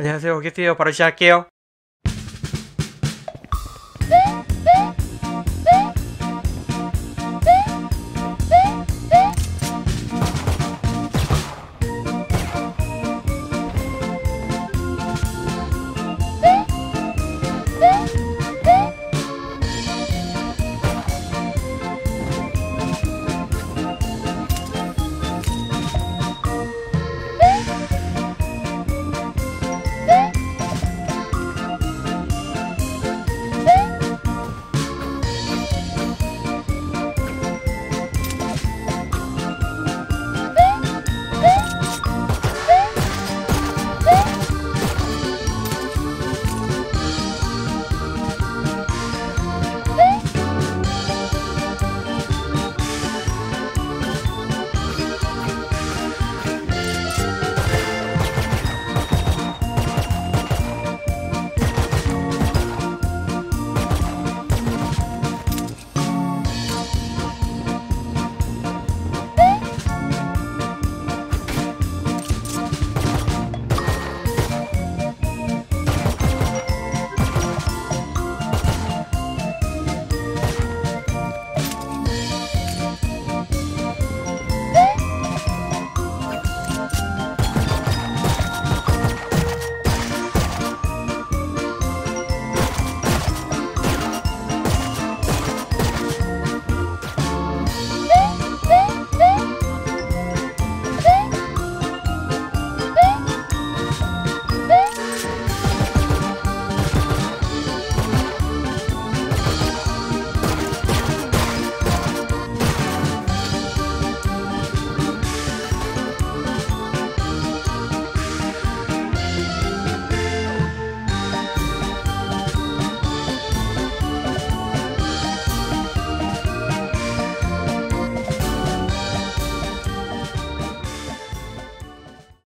안녕하세요. 오겠어요. 바로 시작할게요.